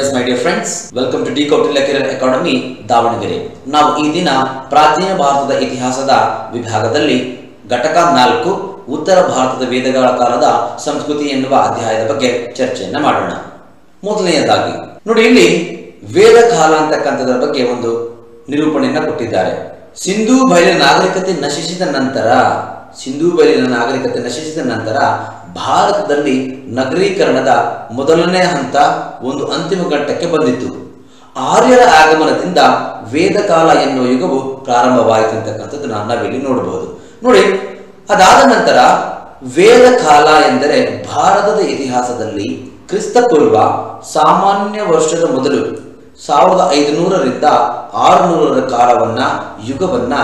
Yes my dear friends welcome to the Kautilya career academy Davanagere ನಾವು ಈ ದಿನ ಪ್ರಾಚೀನ ಭಾರತದ ಇತಿಹಾಸದ ವಿಭಾಗದಲ್ಲಿ ಘಟಕ ನಾಲ್ಕು, ಉತ್ತರ ಭಾರತದ ವೇದಗಳ ಕಾಲದ ಸಂಸ್ಕೃತಿ ಎನ್ನುವ ಅಧ್ಯಾಯದ ಬಗ್ಗೆ ಚರ್ಚೆಯನ್ನ ಮಾಡೋಣ. ಮೊದಲನೆಯದಾಗಿ, ನೋಡಿ ಇಲ್ಲಿ ವೇದ ಕಾಲ ಅಂತಕ್ಕಂಥದ್ರ ಬಗ್ಗೆ ಒಂದು ನಿರೂಪಣೆಯನ್ನ ಕೊಟ್ಟಿದ್ದಾರೆ. ಸಿಂಧೂ ಬಯಲಿನ ನಾಗರಿಕತೆ ನಶಿಸಿದ ನಂತರ, ಸಿಂಧೂ ಬಯಲಿನ ನಾಗರಿಕತೆ ನಶಿಸಿದ ನಂತರ ಭಾರತದಲ್ಲಿ ನಗರೀಕರಣದ ಮೊದಲನೇ ಹಂತ ಒಂದು ಅಂತಿಮ ಘಟ್ಟಕ್ಕೆ ಬಂದಿತ್ತು. ಆರ್ಯರ ಆಗಮನದಿಂದ ವೇದಕಾಲ ಎನ್ನುವ ಯುಗವು ಪ್ರಾರಂಭವಾಯಿತು ಅಂತಕ್ಕಂಥದ್ದನ್ನ ನಾವಿಲ್ಲಿ ನೋಡಬಹುದು ನೋಡಿ, ಅದಾದ ನಂತರ ವೇದಕಾಲ ಎಂದರೆ ಭಾರತದ ಇತಿಹಾಸದಲ್ಲಿ ಕ್ರಿಸ್ತಪೂರ್ವ ಸಾಮಾನ್ಯ ವರ್ಷದ ಮೊದಲು ಸಾವಿರದ ಐದುನೂರರಿಂದ ಆರುನೂರರ ಕಾಲವನ್ನ ಯುಗವನ್ನ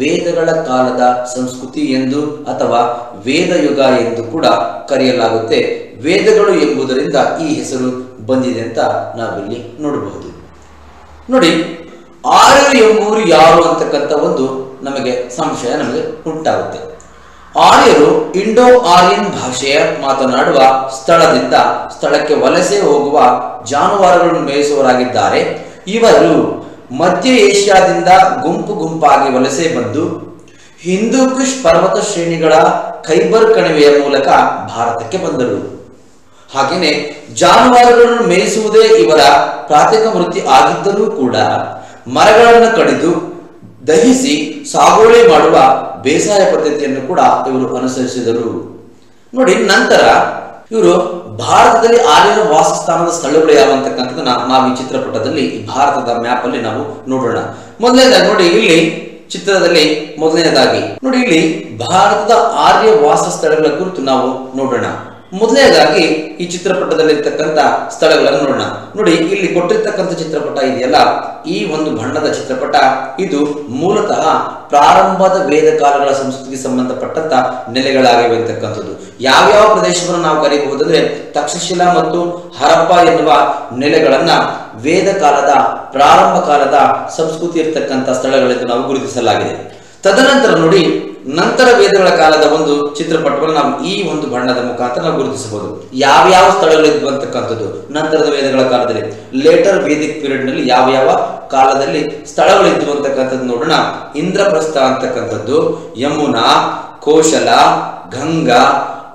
ವೇದಗಳ ಕಾಲದ ಸಂಸ್ಕೃತಿ ಎಂದು ಅಥವಾ ವೇದ ಯುಗ ಎಂದು ಕೂಡ ಕರೆಯಲಾಗುತ್ತೆ. ವೇದಗಳು ಎಂಬುದರಿಂದ ಈ ಹೆಸರು ಬಂದಿದೆ ಅಂತ ನಾವಿಲ್ಲಿ ನೋಡಬಹುದು. ನೋಡಿ ಆರ್ಯರು ಎಂಬುವರು ಯಾರು ಅಂತಕ್ಕಂಥ ಒಂದು ನಮಗೆ ಸಂಶಯ ನಮಗೆ ಉಂಟಾಗುತ್ತೆ. ಆರ್ಯರು ಇಂಡೋ ಆರ್ಯನ್ ಭಾಷೆಯ ಮಾತನಾಡುವ ಸ್ಥಳದಿಂದ ಸ್ಥಳಕ್ಕೆ ವಲಸೆ ಹೋಗುವ ಜಾನುವಾರುಗಳನ್ನು ಮೇಯಿಸುವರಾಗಿದ್ದಾರೆ ಇವರು ಮಧ್ಯ ಏಷ್ಯಾದಿಂದ ಗುಂಪು ಗುಂಪಾಗಿ ವಲಸೆ ಬಂದು ಹಿಂದೂ ಕುಶ್ ಪರ್ವತ ಶ್ರೇಣಿಗಳ ಖೈಬರ್ ಕಣಿವೆಯ ಮೂಲಕ ಭಾರತಕ್ಕೆ ಬಂದರು. ಹಾಗೆಯೇ ಜಾನುವಾರುಗಳನ್ನು ಮೇಯಿಸುವುದೇ ಇವರ ಪ್ರಾಥಮಿಕ ವೃತ್ತಿ ಆಗಿದ್ದರೂ ಕೂಡ ಮರಗಳನ್ನು ಕಡಿದು ದಹಿಸಿ ಸಾಗುವಳಿ ಮಾಡುವ ಬೇಸಾಯ ಪದ್ಧತಿಯನ್ನು ಕೂಡ ಇವರು ಅನುಸರಿಸಿದರು. ನೋಡಿ, ನಂತರ ಇವರು ಭಾರತದಲ್ಲಿ ಆರ್ಯರ ವಾಸಸ್ಥಾನದ ಸ್ಥಳಗಳು ಯಾವಂತಕ್ಕಂಥದ್ದನ್ನ ನಾವು ಈ ಚಿತ್ರಪಟದಲ್ಲಿ ಭಾರತದ ಮ್ಯಾಪ್ ಅಲ್ಲಿ ನಾವು ನೋಡೋಣ. ಮೊದಲನೇದಾಗಿ ನೋಡಿ ಇಲ್ಲಿ ಚಿತ್ರದಲ್ಲಿ ಮೊದಲನೇದಾಗಿ ನೋಡಿ ಇಲ್ಲಿ ಭಾರತದ ಆರ್ಯ ವಾಸ ಸ್ಥಳಗಳ ಕುರಿತು ನಾವು ನೋಡೋಣ. ಮೊದಲನೇದಾಗಿ ಈ ಚಿತ್ರಪಟದಲ್ಲಿರ್ತಕ್ಕಂಥ ಸ್ಥಳಗಳನ್ನು ನೋಡೋಣ. ನೋಡಿ, ಇಲ್ಲಿ ಕೊಟ್ಟಿರ್ತಕ್ಕಂಥ ಚಿತ್ರಪಟ ಇದೆಯಲ್ಲ? ಈ ಒಂದು ಬಣ್ಣದ ಚಿತ್ರಪಟ, ಇದು ಮೂಲತಃ ಪ್ರಾರಂಭದ ವೇದ ಕಾಲಗಳ ಸಂಸ್ಕೃತಿಗೆ ಸಂಬಂಧಪಟ್ಟಂತಹ ನೆಲೆಗಳಾಗಿವೆ ಅಂತಕ್ಕಂಥದ್ದು ಯಾವ್ಯಾವ ಪ್ರದೇಶವನ್ನು ನಾವು ಕರೀಬಹುದಂದ್ರೆ, ತಕ್ಷಶಿಲಾ ಮತ್ತು ಹರಪ್ಪ ಎನ್ನುವ ನೆಲೆಗಳನ್ನ ವೇದ ಕಾಲದ ಪ್ರಾರಂಭ ಕಾಲದ ಸಂಸ್ಕೃತಿ ಇರ್ತಕ್ಕಂಥ ಸ್ಥಳಗಳೆಂದು ನಾವು ಗುರುತಿಸಲಾಗಿದೆ. ತದನಂತರ ನೋಡಿ, ನಂತರ ವೇದಗಳ ಕಾಲದ ಒಂದು ಚಿತ್ರಪಟವನ್ನು ನಾವು ಈ ಒಂದು ಬಣ್ಣದ ಮುಖಾಂತರ ನಾವು ಗುರುತಿಸಬಹುದು. ಯಾವ್ಯಾವ ಸ್ಥಳಗಳಿದ್ವು ಅಂತಕ್ಕಂಥದ್ದು? ನಂತರದ ವೇದಗಳ ಕಾಲದಲ್ಲಿ. ಲೇಟರ್ ವೇದಿಕ್ ಪೀರಿಯಡ್ನಲ್ಲಿ ಯಾವ ಯಾವ ಕಾಲದಲ್ಲಿ ಸ್ಥಳಗಳಿದ್ವು ಅಂತಕ್ಕಂಥದ್ದು ನೋಡೋಣ. ಇಂದ್ರಪ್ರಸ್ಥ ಅಂತಕ್ಕಂಥದ್ದು, ಯಮುನಾ, ಕೋಶಲ, ಗಂಗಾ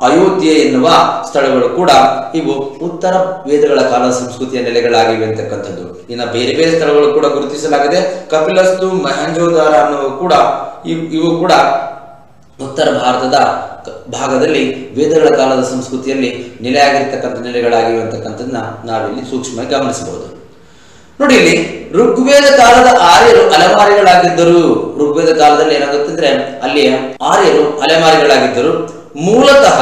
ಅಯೋಧ್ಯೆ ಎನ್ನುವ ಸ್ಥಳಗಳು ಕೂಡ ಇವು ಉತ್ತರ ವೇದಗಳ ಕಾಲದ ಸಂಸ್ಕೃತಿಯ ನೆಲೆಗಳಾಗಿವೆ ಅಂತಕ್ಕಂಥದ್ದು. ಇನ್ನು ಬೇರೆ ಬೇರೆ ಸ್ಥಳಗಳು ಕೂಡ ಗುರುತಿಸಲಾಗಿದೆ. ಕಪಿಲಸ್ತು, ಮಹಂಜೋದಾರ ಅನ್ನುವ ಕೂಡ ಇವ್- ಕೂಡ ಉತ್ತರ ಭಾರತದ ಭಾಗದಲ್ಲಿ ವೇದಗಳ ಕಾಲದ ಸಂಸ್ಕೃತಿಯಲ್ಲಿ ನೆಲೆಯಾಗಿರ್ತಕ್ಕಂಥ ನೆಲೆಗಳಾಗಿವೆ ಅಂತಕ್ಕಂಥದ್ದನ್ನ ನಾವಿಲ್ಲಿ ಸೂಕ್ಷ್ಮವಾಗಿ ಗಮನಿಸಬಹುದು. ನೋಡಿ ಇಲ್ಲಿ, ಋಗ್ವೇದ ಕಾಲದ ಆರ್ಯರು ಅಲೆಮಾರಿಗಳಾಗಿದ್ದರು. ಋಗ್ವೇದ ಕಾಲದಲ್ಲಿ ಏನಾಗುತ್ತೆ ಅಂದ್ರೆ ಅಲ್ಲಿ ಆರ್ಯರು ಅಲೆಮಾರಿಗಳಾಗಿದ್ದರು. ಮೂಲತಃ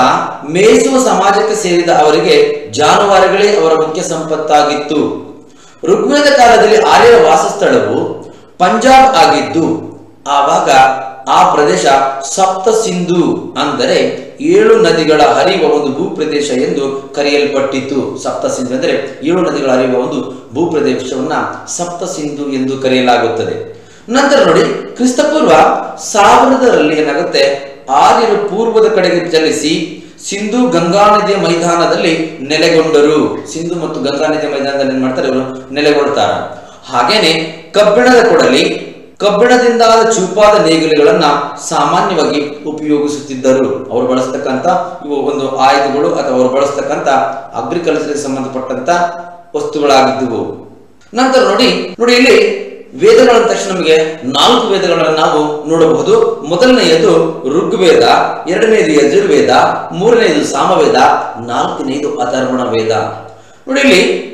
ಮೇಯಿಸುವ ಸಮಾಜಕ್ಕೆ ಸೇರಿದ ಅವರಿಗೆ ಜಾನುವಾರುಗಳೇ ಅವರ ಮುಖ್ಯ ಸಂಪತ್ತಾಗಿತ್ತು. ಋಗ್ವೇದ ಕಾಲದಲ್ಲಿ ಆರ್ಯರ ವಾಸಸ್ಥಳವು ಪಂಜಾಬ್ ಆಗಿದ್ದು, ಆವಾಗ ಆ ಪ್ರದೇಶ ಸಪ್ತ ಸಿಂಧು ಅಂದರೆ ಏಳು ನದಿಗಳ ಹರಿಯುವ ಒಂದು ಭೂಪ್ರದೇಶ ಎಂದು ಕರೆಯಲ್ಪಟ್ಟಿತು ಸಪ್ತ ಸಿಂಧು ಅಂದರೆ ಏಳು ನದಿಗಳ ಹರಿಯುವ ಒಂದು ಭೂಪ್ರದೇಶವನ್ನ ಸಪ್ತ ಸಿಂಧು ಎಂದು ಕರೆಯಲಾಗುತ್ತದೆ. ನಂತರ ನೋಡಿ, ಕ್ರಿಸ್ತಪೂರ್ವ ಸಾವಿರದರಲ್ಲಿ ಏನಾಗುತ್ತೆ? ಆರ್ಯರು ಪೂರ್ವದ ಕಡೆಗೆ ಚಲಿಸಿ ಸಿಂಧು ಗಂಗಾ ನದಿಯ ಮೈದಾನದಲ್ಲಿ ನೆಲೆಗೊಂಡರು. ಸಿಂಧು ಮತ್ತು ಗಂಗಾ ನದಿಯ ಮೈದಾನದಲ್ಲಿ ಏನ್ ಮಾಡ್ತಾರೆ ಇವರು? ನೆಲೆಗೊಳ್ತಾರ. ಹಾಗೇನೆ ಕಬ್ಬಿಣದ ಕೊಡಲಿ, ಕಬ್ಬಿಣದಿಂದಾದ ಚೂಪಾದ ನೇಗಿಲುಗಳನ್ನ ಸಾಮಾನ್ಯವಾಗಿ ಉಪಯೋಗಿಸುತ್ತಿದ್ದರು. ಅವರು ಬಳಸ್ತಕ್ಕಂತ ಇವು ಒಂದು ಆಯುಧಗಳು ಅಥವಾ ಅವರು ಬಳಸ್ತಕ್ಕಂತ ಅಗ್ರಿಕಲ್ಚರ್ಗೆ ಸಂಬಂಧಪಟ್ಟಂತ ವಸ್ತುಗಳಾಗಿದ್ದುವು. ನಂತರ ನೋಡಿ ನೋಡಿ ಇಲ್ಲಿ ವೇದಗಳ ತಕ್ಷಣ ನಮಗೆ ನಾಲ್ಕು ವೇದಗಳನ್ನು ನಾವು ನೋಡಬಹುದು. ಮೊದಲನೆಯದು ಋಗ್ವೇದ, ಎರಡನೆಯದು ಯಜುರ್ವೇದ, ಮೂರನೆಯದು ಸಾಮವೇದ, ನಾಲ್ಕನೆಯದು ಅಥರ್ವಣ ವೇದ. ನೋಡಿ ಇಲ್ಲಿ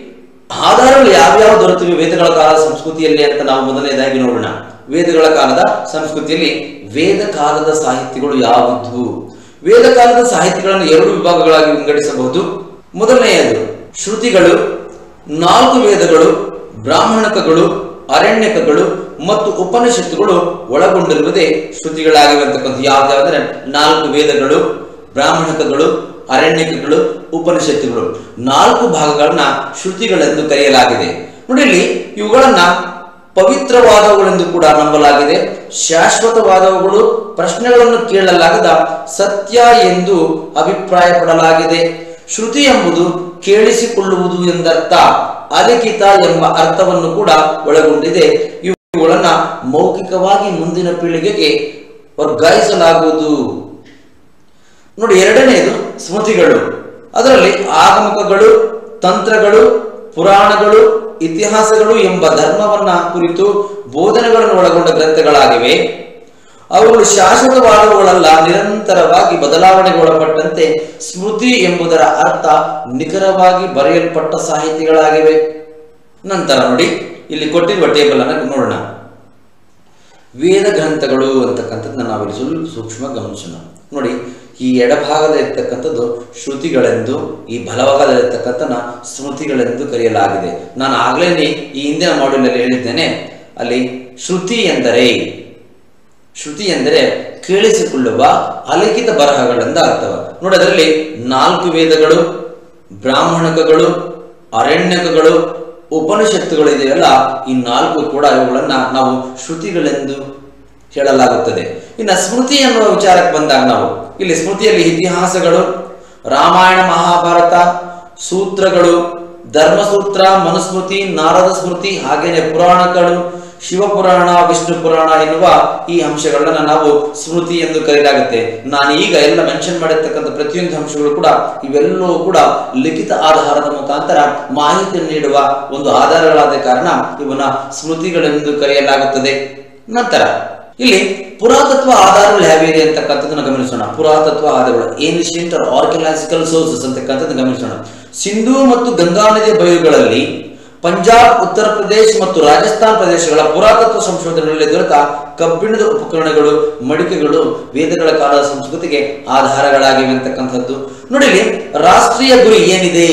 ಆಧಾರಗಳು ಯಾವ್ಯಾವ ದೊರೆತಿವೆ ವೇದಗಳ ಕಾಲದ ಸಂಸ್ಕೃತಿಯಲ್ಲಿ ಅಂತ ನಾವು ಮೊದಲನೇದಾಗಿ ನೋಡೋಣ. ವೇದಗಳ ಕಾಲದ ಸಂಸ್ಕೃತಿಯಲ್ಲಿ ವೇದ ಕಾಲದ ಸಾಹಿತ್ಯಗಳು ಯಾವುದು? ವೇದ ಕಾಲದ ಸಾಹಿತ್ಯಗಳನ್ನು ಎರಡು ವಿಭಾಗಗಳಾಗಿ ವಿಂಗಡಿಸಬಹುದು. ಮೊದಲನೆಯದು ಶ್ರುತಿಗಳು, ನಾಲ್ಕು ವೇದಗಳು, ಬ್ರಾಹ್ಮಣಕಗಳು ಅರಣ್ಯಕಗಳು ಮತ್ತು ಉಪನಿಷತ್ತುಗಳು ಒಳಗೊಂಡಿರುವುದೇ ಶ್ರುತಿಗಳಾಗಿವೆ ಅಂತಕ್ಕಂಥ ಯಾವ್ದಾವಂದ್ರೆ ನಾಲ್ಕು ವೇದಗಳು, ಬ್ರಾಹ್ಮಣಕಗಳು, ಅರಣ್ಯಕಗಳು, ಉಪನಿಷತ್ತುಗಳು. ನಾಲ್ಕು ಭಾಗಗಳನ್ನ ಶ್ರುತಿಗಳೆಂದು ಕರೆಯಲಾಗಿದೆ. ನೋಡಿ ಇವುಗಳನ್ನ ಪವಿತ್ರವಾದವುಗಳೆಂದು ಕೂಡ ನಂಬಲಾಗಿದೆ. ಶಾಶ್ವತವಾದವುಗಳು ಪ್ರಶ್ನೆಗಳನ್ನು ಕೇಳಲಾಗದ ಸತ್ಯ ಎಂದು ಅಭಿಪ್ರಾಯಪಡಲಾಗಿದೆ. ಶ್ರುತಿ ಎಂಬುದು ಕೇಳಿಸಿಕೊಳ್ಳುವುದು ಎಂದರ್ಥ. ಅಲಿಖಿತ ಎಂಬ ಅರ್ಥವನ್ನು ಕೂಡ ಒಳಗೊಂಡಿದೆ. ಇವುಗಳನ್ನು ಮೌಖಿಕವಾಗಿ ಮುಂದಿನ ಪೀಳಿಗೆಗೆ ವರ್ಗಾಯಿಸಲಾಗುವುದು. ನೋಡಿ ಎರಡನೆಯದು ಸ್ಮೃತಿಗಳು. ಅದರಲ್ಲಿ ಆಗಮಕಗಳು, ತಂತ್ರಗಳು, ಪುರಾಣಗಳು, ಇತಿಹಾಸಗಳು ಎಂಬ ಧರ್ಮವನ್ನ ಕುರಿತು ಬೋಧನೆಗಳನ್ನು ಒಳಗೊಂಡ ಗ್ರಂಥಗಳಾಗಿವೆ. ಅವುಗಳು ಶಾಶ್ವತವಾದವುಗಳಲ್ಲ, ನಿರಂತರವಾಗಿ ಬದಲಾವಣೆಗೊಳಪಟ್ಟಂತೆ ಸ್ಮೃತಿ ಎಂಬುದರ ಅರ್ಥ ನಿಖರವಾಗಿ ಬರೆಯಲ್ಪಟ್ಟ ಸಾಹಿತಿಗಳಾಗಿವೆ. ನಂತರ ನೋಡಿ, ಇಲ್ಲಿ ಕೊಟ್ಟಿರುವ ಟೇಬಲ್ ಅನ್ನು ನೋಡೋಣ. ವೇದ ಗ್ರಂಥಗಳು ಅಂತಕ್ಕಂಥದ್ದನ್ನ ನಾವಿಲ್ಲಿ ಸ್ವಲ್ಪ ಸೂಕ್ಷ್ಮ ಗಮನಿಸೋಣ. ನೋಡಿ, ಈ ಎಡಭಾಗದಲ್ಲಿರ್ತಕ್ಕಂಥದ್ದು ಶ್ರುತಿಗಳೆಂದು, ಈ ಬಲಭಾಗದಲ್ಲಿರ್ತಕ್ಕಂಥ ಸ್ಮೃತಿಗಳೆಂದು ಕರೆಯಲಾಗಿದೆ. ನಾನು ಆಗ್ಲೇ ಈ ಹಿಂದಿನ ಮಾಡ್ಯೂಲಲ್ಲಿ ಹೇಳಿದ್ದೇನೆ. ಅಲ್ಲಿ ಶ್ರುತಿ ಎಂದರೆ ಶ್ರುತಿ ಎಂದರೆ ಕೇಳಿಸಿಕೊಳ್ಳುವ ಅಲಿಖಿತ ಬರಹಗಳೆಂದ ಅರ್ಥವ ನೋಡಿ ಅದರಲ್ಲಿ ನಾಲ್ಕು ವೇದಗಳು, ಬ್ರಾಹ್ಮಣಕಗಳು, ಅರಣ್ಯಕಗಳು, ಉಪನಿಷತ್ತುಗಳು ಇದೆಯಲ್ಲ, ಈ ನಾಲ್ಕು ಕೂಡ ಇವುಗಳನ್ನು ನಾವು ಶ್ರುತಿಗಳೆಂದು ಹೇಳಲಾಗುತ್ತದೆ. ಇನ್ನು ಸ್ಮೃತಿ ಎನ್ನುವ ವಿಚಾರಕ್ಕೆ ಬಂದಾಗ ನಾವು, ಇಲ್ಲಿ ಸ್ಮೃತಿಯಲ್ಲಿ ಇತಿಹಾಸಗಳು, ರಾಮಾಯಣ, ಮಹಾಭಾರತ, ಸೂತ್ರಗಳು, ಧರ್ಮಸೂತ್ರ, ಮನುಸ್ಮೃತಿ, ನಾರದ ಸ್ಮೃತಿ ಹಾಗೇನೆ ಪುರಾಣಗಳು ಶಿವಪುರಾಣ ವಿಷ್ಣು ಪುರಾಣ ಎನ್ನುವ ಈ ಅಂಶಗಳನ್ನ ನಾವು ಸ್ಮೃತಿ ಎಂದು ಕರೆಯಲಾಗುತ್ತೆ ನಾನು ಈಗ ಎಲ್ಲ ಮೆನ್ಷನ್ ಮಾಡಿರ್ತಕ್ಕಂಥ ಪ್ರತಿಯೊಂದು ಅಂಶಗಳು ಕೂಡ ಇವೆಲ್ಲವೂ ಕೂಡ ಲಿಖಿತ ಆಧಾರದ ಮುಖಾಂತರ ಮಾಹಿತಿ ನೀಡುವ ಒಂದು ಆಧಾರಗಳಾದ ಕಾರಣ ಇವನ್ನ ಸ್ಮೃತಿಗಳೆಂದು ಕರೆಯಲಾಗುತ್ತದೆ. ನಂತರ, ಇಲ್ಲಿ ಪುರಾತತ್ವ ಆಧಾರಗಳು ಯಾವಿದೆ ಅಂತಕ್ಕಂಥದ್ದನ್ನು ಗಮನಿಸೋಣ. ಪುರಾತತ್ವ ಆಧಾರಗಳು ಏನ್ಷಿಯಂಟ್ ಆರ್ಕಿಯಾಲಜಿಕಲ್ ಸೋರ್ಸಸ್ ಅಂತಕ್ಕಂಥದ್ದು ಗಮನಿಸೋಣ. ಸಿಂಧು ಮತ್ತು ಗಂಗಾ ನದಿಯ ಬಯಲುಗಳಲ್ಲಿ ಪಂಜಾಬ್, ಉತ್ತರ ಪ್ರದೇಶ ಮತ್ತು ರಾಜಸ್ಥಾನ ಪ್ರದೇಶಗಳ ಪುರಾತತ್ವ ಸಂಶೋಧನೆಗಳಲ್ಲಿ ದೊರೆತ ಕಬ್ಬಿಣದ ಉಪಕರಣಗಳು, ಮಡಿಕೆಗಳು, ವೇದಗಳ ಕಾಲದ ಸಂಸ್ಕೃತಿಗೆ ಆಧಾರಗಳಾಗಿವೆ ಅಂತಕ್ಕಂಥದ್ದು. ನೋಡಿ ರಾಷ್ಟ್ರೀಯ ಗುರಿ ಏನಿದೆ?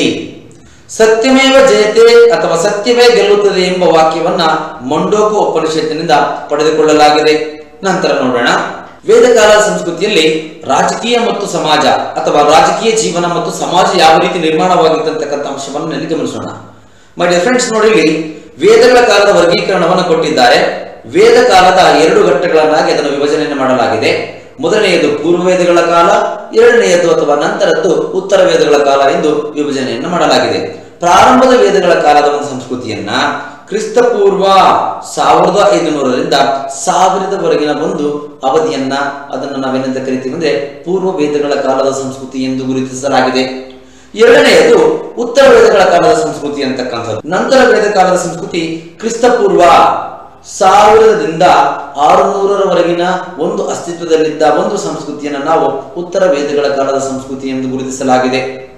ಸತ್ಯಮೇವ ಜಯತೆ ಅಥವಾ ಸತ್ಯವೇ ಗೆಲ್ಲುತ್ತದೆ ಎಂಬ ವಾಕ್ಯವನ್ನ ಮಂಡೋಕ ಉಪನಿಷತ್ತಿನಿಂದ ಪಡೆದುಕೊಳ್ಳಲಾಗಿದೆ. ನಂತರ ನೋಡೋಣ. ವೇದಕಾಲ ಸಂಸ್ಕೃತಿಯಲ್ಲಿ ರಾಜಕೀಯ ಮತ್ತು ಸಮಾಜ ಅಥವಾ ರಾಜಕೀಯ ಜೀವನ ಮತ್ತು ಸಮಾಜ ಯಾವ ರೀತಿ ನಿರ್ಮಾಣವಾಗಿತ್ತಂತಕ್ಕಂಥ ಅಂಶವನ್ನು ಗಮನಿಸೋಣ. ಮೈ ಡಿಯರ್ ಫ್ರೆಂಡ್ಸ್ ನೋಡಿ ವೇದಗಳ ಕಾಲದ ವರ್ಗೀಕರಣವನ್ನು ಕೊಟ್ಟಿದ್ದಾರೆ. ವೇದ ಕಾಲದ ಎರಡು ಘಟ್ಟಗಳನ್ನಾಗಿ ಅದನ್ನು ವಿಭಜನೆಯನ್ನು ಮಾಡಲಾಗಿದೆ. ಮೊದಲನೆಯದು ಪೂರ್ವ ವೇದಗಳ ಕಾಲ, ಎರಡನೆಯದು ಅಥವಾ ನಂತರದ್ದು ಉತ್ತರ ವೇದಗಳ ಕಾಲ ಎಂದು ವಿಭಜನೆಯನ್ನು ಮಾಡಲಾಗಿದೆ. ಪ್ರಾರಂಭದ ವೇದಗಳ ಕಾಲದ ಒಂದು ಸಂಸ್ಕೃತಿಯನ್ನ ಕ್ರಿಸ್ತಪೂರ್ವ ಸಾವಿರದ ಐದುನೂರರಿಂದ ಸಾವಿರದವರೆಗಿನ ಒಂದು ಅವಧಿಯನ್ನ ಅದನ್ನು ನಾವೇನಂತ ಕರಿತೀವಿ ಅಂದ್ರೆ ಪೂರ್ವ ವೇದಗಳ ಕಾಲದ ಸಂಸ್ಕೃತಿ ಎಂದು ಗುರುತಿಸಲಾಗಿದೆ. ಎರಡನೆಯದು ಉತ್ತರ ವೇದಗಳ ಕಾಲದ ಸಂಸ್ಕೃತಿ ಅಂತಕ್ಕಂಥದ್ದು. ನಂತರ ವೇದ ಕಾಲದ ಸಂಸ್ಕೃತಿ ಕ್ರಿಸ್ತಪೂರ್ವ ಸಾವಿರದಿಂದ ಆರುನೂರರವರೆಗಿನ ಒಂದು ಅಸ್ತಿತ್ವದಲ್ಲಿದ್ದ ಒಂದು ಸಂಸ್ಕೃತಿಯನ್ನು ನಾವು ಉತ್ತರ ವೇದಗಳ ಕಾಲದ ಸಂಸ್ಕೃತಿ ಎಂದು ಗುರುತಿಸಲಾಗಿದೆ.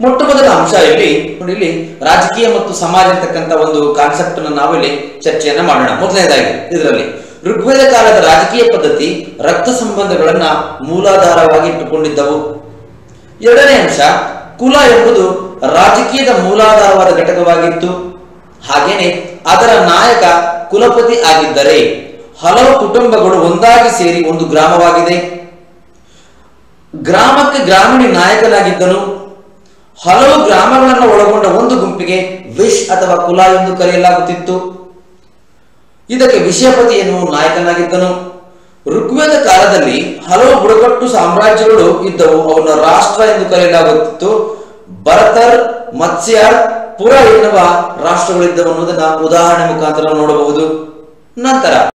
ಮೊಟ್ಟ ಮೊದಲ ಅಂಶ ಇಲ್ಲಿ ಇಲ್ಲಿ ರಾಜಕೀಯ ಮತ್ತು ಸಮಾಜ ಅಂತಕ್ಕಂಥ ಒಂದು ಕಾನ್ಸೆಪ್ಟ್ ಅನ್ನು ನಾವು ಇಲ್ಲಿ ಚರ್ಚೆಯನ್ನ ಮಾಡೋಣ. ಮೊದಲನೇದಾಗಿ ಇದರಲ್ಲಿ, ಋಗ್ವೇದ ಕಾಲದ ರಾಜಕೀಯ ಪದ್ಧತಿ ರಕ್ತ ಸಂಬಂಧಗಳನ್ನ ಮೂಲಾಧಾರವಾಗಿ ಇಟ್ಟುಕೊಂಡಿದ್ದವು. ಎರಡನೇ ಅಂಶ ಕುಲ ಎಂಬುದು ರಾಜಕೀಯದ ಮೂಲಾಧಾರವಾದ ಘಟಕವಾಗಿತ್ತು. ಹಾಗೇನೆ ಅದರ ನಾಯಕ ಕುಲಪತಿ ಆಗಿದ್ದರೆ ಹಲವು ಕುಟುಂಬಗಳು ಒಂದಾಗಿ ಸೇರಿ ಒಂದು ಗ್ರಾಮವಾಗಿದೆ. ಗ್ರಾಮಕ್ಕೆ ಗ್ರಾಮೀಣ ನಾಯಕನಾಗಿದ್ದನು. ಹಲವು ಗ್ರಾಮಗಳನ್ನು ಒಳಗೊಂಡ ಒಂದು ಗುಂಪಿಗೆ ವಿಶ್ ಅಥವಾ ಕುಲ ಎಂದು ಕರೆಯಲಾಗುತ್ತಿತ್ತು. ಇದಕ್ಕೆ ವಿಷಯಪತಿ ಎನ್ನುವ ನಾಯಕನಾಗಿದ್ದನು. ಋಗ್ವೇದ ಕಾಲದಲ್ಲಿ ಹಲವು ಬುಡಕಟ್ಟು ಸಾಮ್ರಾಜ್ಯಗಳು ಇದ್ದವು. ಅವನ ರಾಷ್ಟ್ರ ಎಂದು ಕರೆಯಲಾಗುತ್ತಿತ್ತು. ಭರತರ್ ಮತ್ಸ್ಯಾರ್ ಪುರ ಎನ್ನುವ ರಾಷ್ಟ್ರಗಳಿದ್ದವು ಅನ್ನೋದನ್ನ ಉದಾಹರಣೆ ಮುಖಾಂತರ ನೋಡಬಹುದು. ನಂತರ